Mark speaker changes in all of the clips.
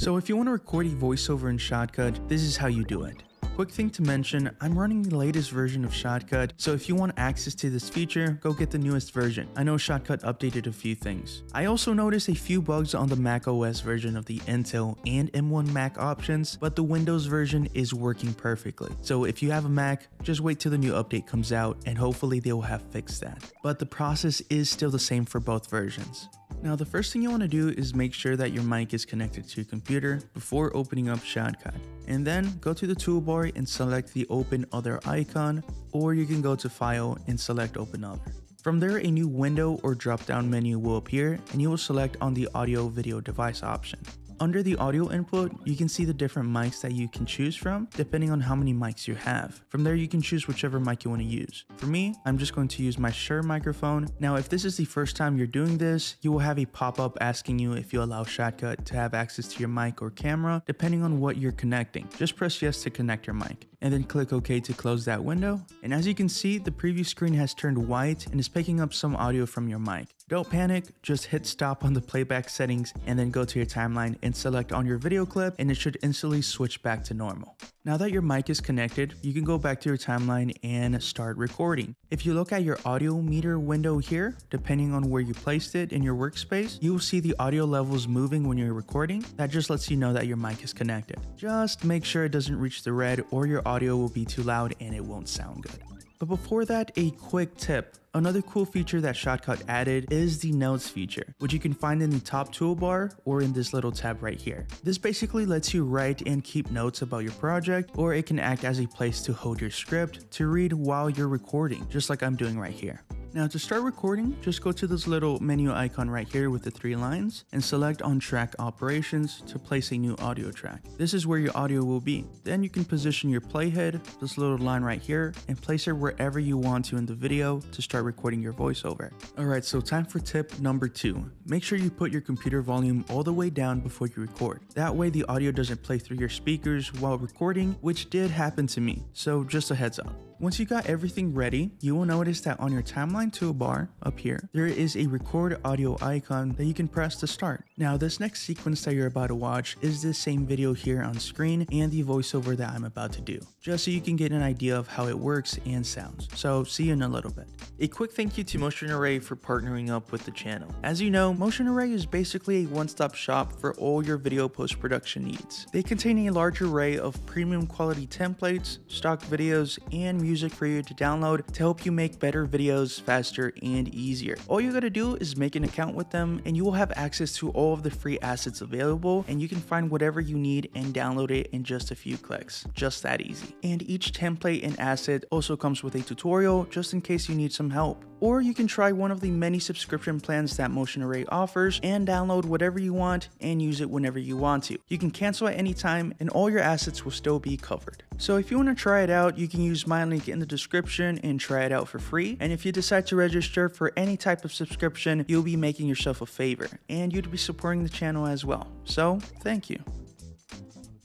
Speaker 1: So if you want to record a voiceover in Shotcut, this is how you do it. Quick thing to mention, I'm running the latest version of Shotcut, so if you want access to this feature, go get the newest version. I know Shotcut updated a few things. I also noticed a few bugs on the Mac OS version of the Intel and M1 Mac options, but the Windows version is working perfectly. So if you have a Mac, just wait till the new update comes out and hopefully they will have fixed that. But the process is still the same for both versions. Now the first thing you want to do is make sure that your mic is connected to your computer before opening up Shotcut. And then go to the toolbar and select the open other icon or you can go to file and select open other. From there a new window or drop down menu will appear and you will select on the audio video device option. Under the audio input, you can see the different mics that you can choose from depending on how many mics you have. From there, you can choose whichever mic you want to use. For me, I'm just going to use my Shure microphone. Now, if this is the first time you're doing this, you will have a pop-up asking you if you allow Shotcut to have access to your mic or camera, depending on what you're connecting. Just press yes to connect your mic, and then click OK to close that window. And as you can see, the preview screen has turned white and is picking up some audio from your mic. Don't panic, just hit stop on the playback settings and then go to your timeline and select on your video clip and it should instantly switch back to normal. Now that your mic is connected, you can go back to your timeline and start recording. If you look at your audio meter window here, depending on where you placed it in your workspace, you will see the audio levels moving when you're recording. That just lets you know that your mic is connected. Just make sure it doesn't reach the red or your audio will be too loud and it won't sound good. But before that, a quick tip. Another cool feature that Shotcut added is the notes feature, which you can find in the top toolbar or in this little tab right here. This basically lets you write and keep notes about your project, or it can act as a place to hold your script to read while you're recording, just like I'm doing right here. Now to start recording, just go to this little menu icon right here with the three lines and select on track operations to place a new audio track. This is where your audio will be. Then you can position your playhead, this little line right here, and place it wherever you want to in the video to start recording your voiceover. Alright, so time for tip number two. Make sure you put your computer volume all the way down before you record. That way the audio doesn't play through your speakers while recording, which did happen to me, so just a heads up. Once you got everything ready, you will notice that on your timeline toolbar up here, there is a record audio icon that you can press to start. Now this next sequence that you're about to watch is the same video here on screen and the voiceover that I'm about to do, just so you can get an idea of how it works and sounds. So see you in a little bit. A quick thank you to Motion Array for partnering up with the channel. As you know, Motion Array is basically a one-stop shop for all your video post-production needs. They contain a large array of premium quality templates, stock videos, and music for you to download to help you make better videos faster and easier. All you gotta do is make an account with them and you will have access to all of the free assets available and you can find whatever you need and download it in just a few clicks. Just that easy. And each template and asset also comes with a tutorial just in case you need some help. Or you can try one of the many subscription plans that Motion Array offers and download whatever you want and use it whenever you want to. You can cancel at any time and all your assets will still be covered. So if you want to try it out, you can use my link in the description and try it out for free. And if you decide to register for any type of subscription, you'll be making yourself a favor and you'd be supporting the channel as well. So thank you.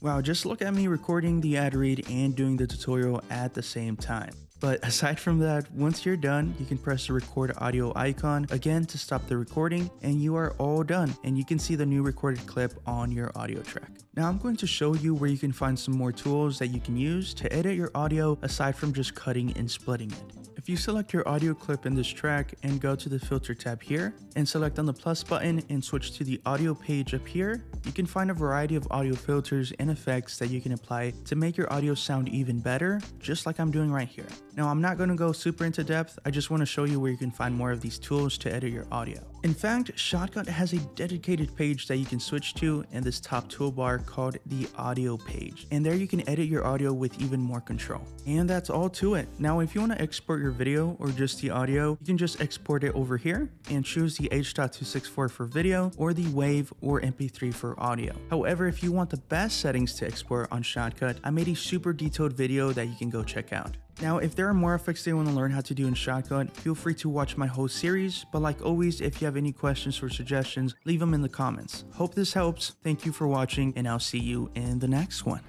Speaker 1: Wow, just look at me recording the ad read and doing the tutorial at the same time. But aside from that, once you're done, you can press the record audio icon again to stop the recording and you are all done and you can see the new recorded clip on your audio track. Now I'm going to show you where you can find some more tools that you can use to edit your audio aside from just cutting and splitting it. If you select your audio clip in this track and go to the filter tab here and select on the plus button and switch to the audio page up here, you can find a variety of audio filters and effects that you can apply to make your audio sound even better, just like I'm doing right here. Now I'm not going to go super into depth, I just want to show you where you can find more of these tools to edit your audio. In fact, Shotcut has a dedicated page that you can switch to in this top toolbar called the audio page. And there you can edit your audio with even more control. And that's all to it. Now if you want to export your video or just the audio, you can just export it over here and choose the H.264 for video or the WAV or MP3 for audio. However, if you want the best settings to export on Shotcut, I made a super detailed video that you can go check out. Now, if there are more effects you want to learn how to do in Shotcut, feel free to watch my whole series, but like always, if you have any questions or suggestions, leave them in the comments. Hope this helps, thank you for watching, and I'll see you in the next one.